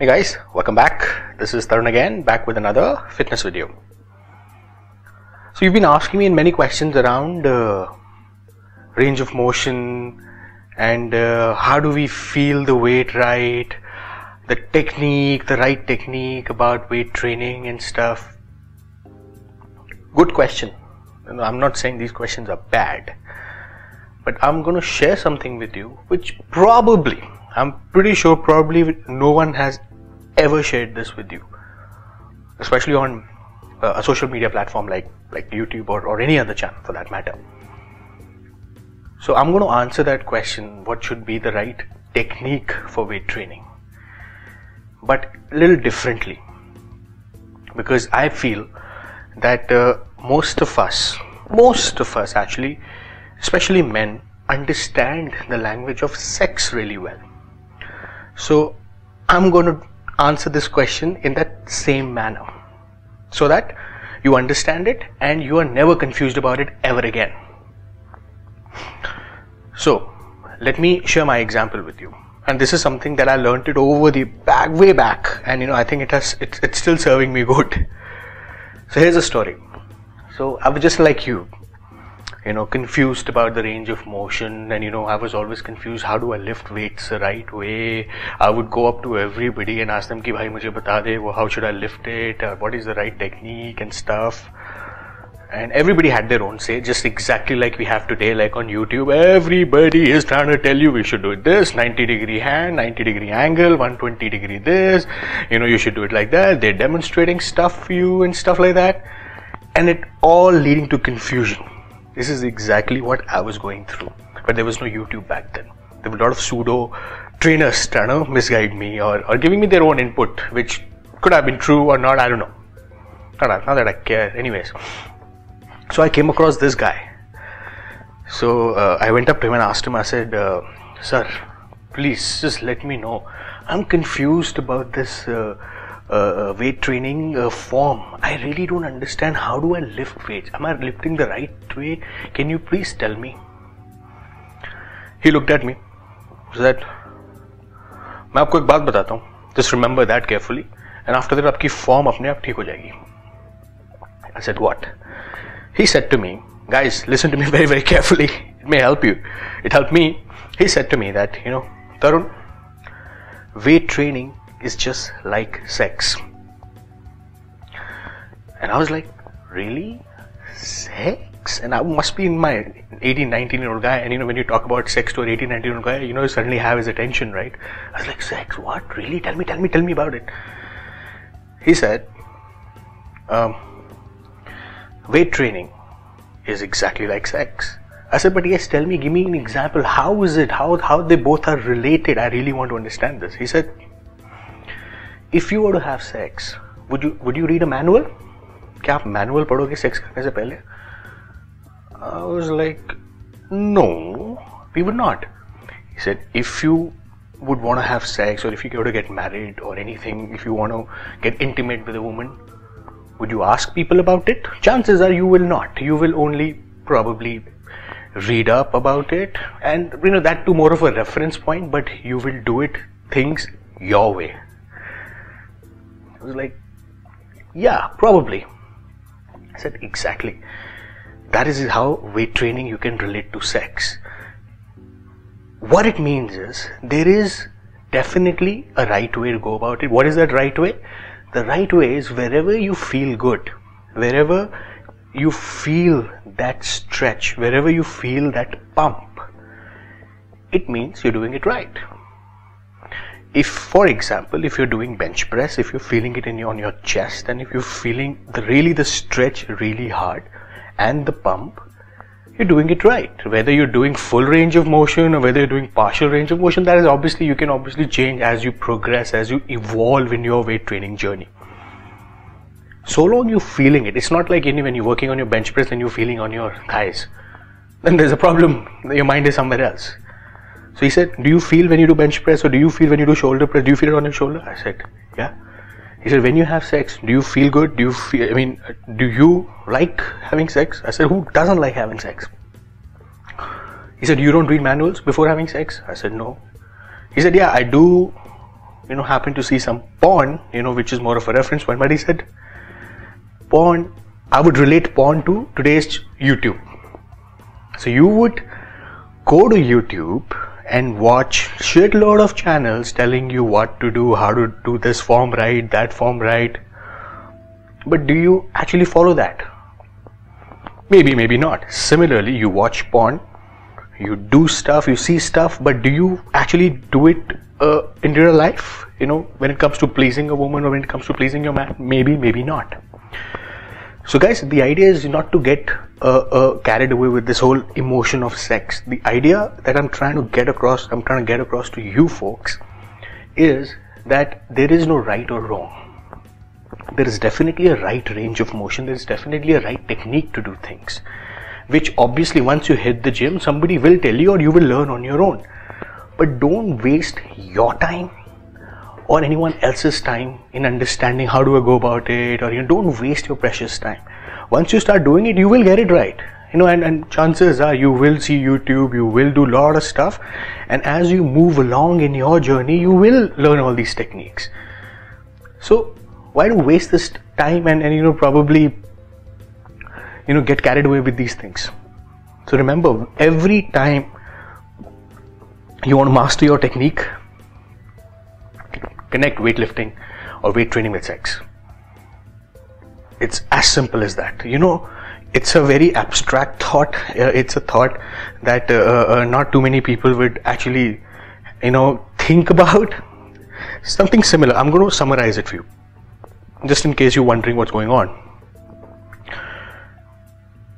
Hey guys, welcome back. This is Tarun again, back with another fitness video. So you've been asking me in many questions around uh, range of motion and uh, how do we feel the weight right, the technique, the right technique about weight training and stuff. Good question. I'm not saying these questions are bad, but I'm going to share something with you which probably, I'm pretty sure probably no one has ever shared this with you, especially on uh, a social media platform like like YouTube or, or any other channel for that matter. So I'm going to answer that question: What should be the right technique for weight training? But a little differently, because I feel that uh, most of us, most of us actually, especially men, understand the language of sex really well. So I'm going to answer this question in that same manner so that you understand it and you are never confused about it ever again. So, let me share my example with you. And this is something that I learned it over the back, way back, and you know I think it has it's, it's still serving me good. So here's a story. So I was just like you, you know confused about the range of motion. And you know i was always confused how do i lift weights the right way? I would go up to everybody and ask them ki bhai mujhe bata de how should i lift it? Or what is the right technique and stuff? And everybody had their own say just exactly like we have today like on youtube everybody is trying to tell you we should do it this 90 degree hand 90 degree angle 120 degree this you know you should do it like that. They're demonstrating stuff for you and stuff like that. And it all leading to confusion this is exactly what I was going through. But there was no YouTube back then. There were a lot of pseudo trainers trying to misguide me or, or giving me their own input, which could have been true or not, I don't know. Not, not that I care. Anyways. So I came across this guy. So uh, I went up to him and asked him, I said, uh, Sir, please just let me know. I'm confused about this. Uh, uh, weight training uh, form. I really don't understand how do I lift weights. Am I lifting the right way? Can you please tell me? He looked at me. Said, मैं आपको एक बात बताता हूँ Just remember that carefully. And after that आपकी form अपने आप ठीक हो जाएगी I said what? He said to me, guys, listen to me very very carefully. It may help you. It helped me. He said to me that you know, Tarun, weight training is just like sex. And I was like, really? Sex? And I must be in my 18, 19 year old guy. And you know, when you talk about sex to an 18, 19 year old guy, you know, you suddenly have his attention, right? I was like, sex? What? Really? Tell me, tell me, tell me about it. He said, um, weight training is exactly like sex. I said, but yes, tell me, give me an example. How is it? How, how they both are related? I really want to understand this. He said, if you were to have sex, would you would you read a manual? क्या आप manual पढ़ोगे sex करने से पहले I was like, no, we would not. He said, if you would want to have sex or if you go to get married or anything, if you want to get intimate with a woman, would you ask people about it? Chances are you will not. You will only probably read up about it and you know that to more of a reference point, but you will do it things your way. I was like, yeah, probably. I said, exactly. That is how weight training you can relate to sex. What it means is there is definitely a right way to go about it. What is that right way? The right way is wherever you feel good, wherever you feel that stretch, wherever you feel that pump, it means you're doing it right if for example if you're doing bench press if you're feeling it in your, on your chest and if you're feeling the really the stretch really hard and the pump you're doing it right. Whether you're doing full range of motion or whether you're doing partial range of motion that is obviously you can obviously change as you progress as you evolve in your weight training journey. So long you're feeling it. It's not like any when you're working on your bench press and you're feeling on your thighs then there's a problem. Your mind is somewhere else so he said, Do you feel when you do bench press or do you feel when you do shoulder press? Do you feel it on your shoulder? I said, Yeah. He said, When you have sex, do you feel good? Do you feel, I mean, do you like having sex? I said, Who doesn't like having sex? He said, You don't read manuals before having sex? I said, No. He said, Yeah, I do you know happen to see some porn, you know, which is more of a reference point, but he said porn I would relate porn to today's YouTube. So you would go to YouTube and watch shitload of channels telling you what to do, how to do this form right, that form right. But do you actually follow that? Maybe, maybe not. Similarly, you watch porn, you do stuff, you see stuff, but do you actually do it uh, in real life? You know, when it comes to pleasing a woman or when it comes to pleasing your man? Maybe, maybe not. So, guys, the idea is not to get uh, uh, carried away with this whole emotion of sex. The idea that I'm trying to get across, I'm trying to get across to you folks, is that there is no right or wrong. There is definitely a right range of motion. There is definitely a right technique to do things, which obviously once you hit the gym, somebody will tell you or you will learn on your own. But don't waste your time or anyone else's time in understanding how do I go about it or you know, don't waste your precious time. Once you start doing it, you will get it right. You know, and, and chances are you will see YouTube, you will do a lot of stuff, and as you move along in your journey, you will learn all these techniques. So why do waste this time and, and you know probably you know get carried away with these things? So remember, every time you want to master your technique, connect weightlifting or weight training with sex. It's as simple as that. You know, it's a very abstract thought. Uh, it's a thought that uh, uh, not too many people would actually, you know, think about. Something similar. I'm going to summarize it for you, just in case you're wondering what's going on.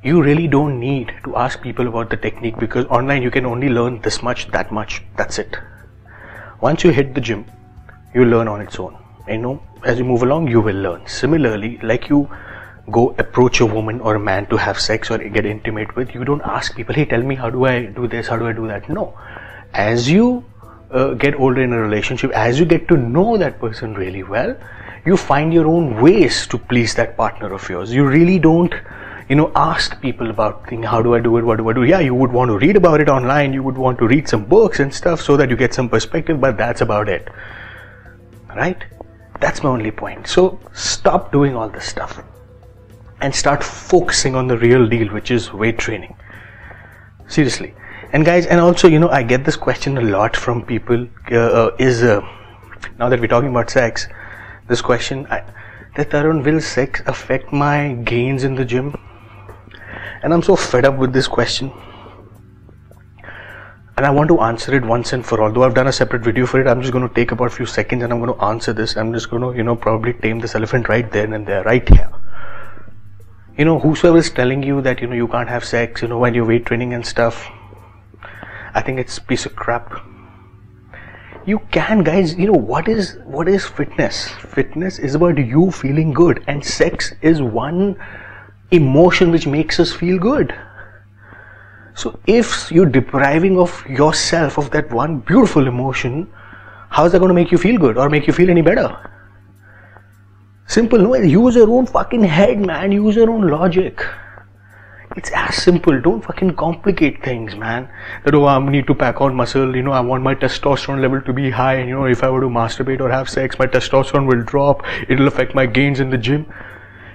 You really don't need to ask people about the technique because online you can only learn this much, that much. That's it. Once you hit the gym, you learn on its own. You know as you move along you will learn. Similarly like you go approach a woman or a man to have sex or get intimate with you don't ask people hey tell me how do i do this? How do i do that? No. As you uh, get older in a relationship as you get to know that person really well you find your own ways to please that partner of yours. You really don't you know ask people about things how do i do it? What do i do? Yeah you would want to read about it online. You would want to read some books and stuff so that you get some perspective but that's about it right? That's my only point. So stop doing all this stuff and start focusing on the real deal, which is weight training. Seriously. And guys, and also, you know, I get this question a lot from people. Uh, uh, is uh, now that we're talking about sex, this question: I, that Tarun, will sex affect my gains in the gym? And I'm so fed up with this question and I want to answer it once and for all. Though I've done a separate video for it, I'm just going to take about a few seconds and I'm going to answer this. I'm just going to, you know, probably tame this elephant right there and there, right here. You know, whosoever is telling you that, you know, you can't have sex, you know, when you're weight training and stuff, I think it's piece of crap. You can, guys, you know, what is, what is fitness? Fitness is about you feeling good and sex is one emotion which makes us feel good so if you're depriving of yourself of that one beautiful emotion, how is that going to make you feel good or make you feel any better? Simple, no? Use your own fucking head, man. Use your own logic. It's as simple. Don't fucking complicate things, man. That oh, I need to pack on muscle. You know, I want my testosterone level to be high. And you know, if I were to masturbate or have sex, my testosterone will drop. It'll affect my gains in the gym.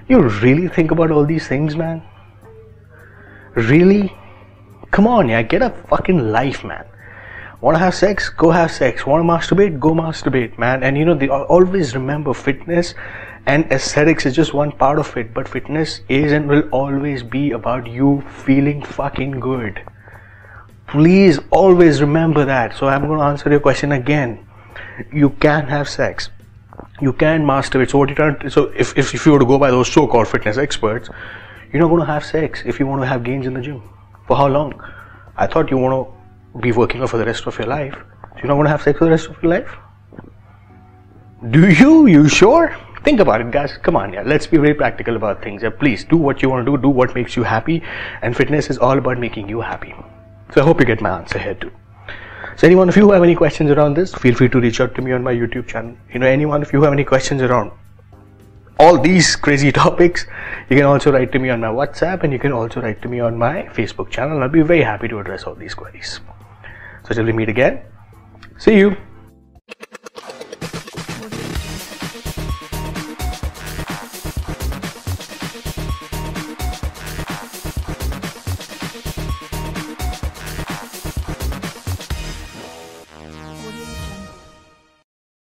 You really think about all these things, man? Really? Come on, yeah, get a fucking life, man. Want to have sex? Go have sex. Want to masturbate? Go masturbate, man. And you know, they always remember fitness and aesthetics is just one part of it, but fitness is and will always be about you feeling fucking good. Please always remember that. So I'm going to answer your question again. You can have sex. You can masturbate. So what you trying to, so if, if, if you were to go by those so-called fitness experts, you're not going to have sex if you want to have gains in the gym. For how long? I thought you want to be working for the rest of your life. So you're not going to have sex for the rest of your life? Do you? You sure? Think about it, guys. Come on, yeah. Let's be very practical about things. Yeah, please do what you want to do. Do what makes you happy. And fitness is all about making you happy. So I hope you get my answer here too. So anyone of you have any questions around this, feel free to reach out to me on my YouTube channel. You know, anyone of you have any questions around all these crazy topics, you can also write to me on my WhatsApp and you can also write to me on my Facebook channel. I'll be very happy to address all these queries. So till we meet again, see you.